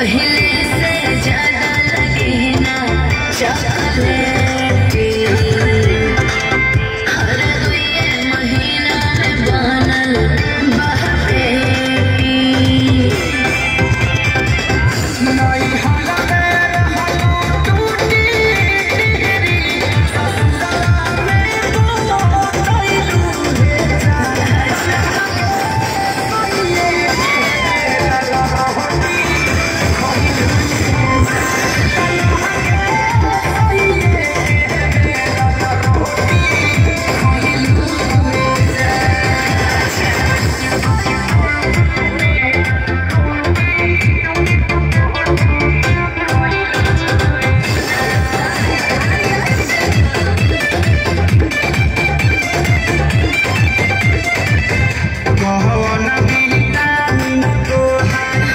पहले से ज़्यादा लगे ना चाहते Thank you.